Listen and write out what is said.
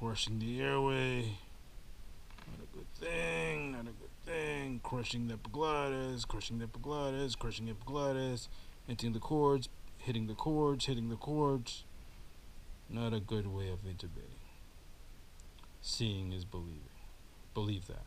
Crushing the airway. Not a good thing, not a good thing. Crushing the epiglottis, crushing the epiglottis, crushing the epiglottis, hitting the cords, hitting the cords, hitting the cords. Not a good way of intubating. Seeing is believing. Believe that.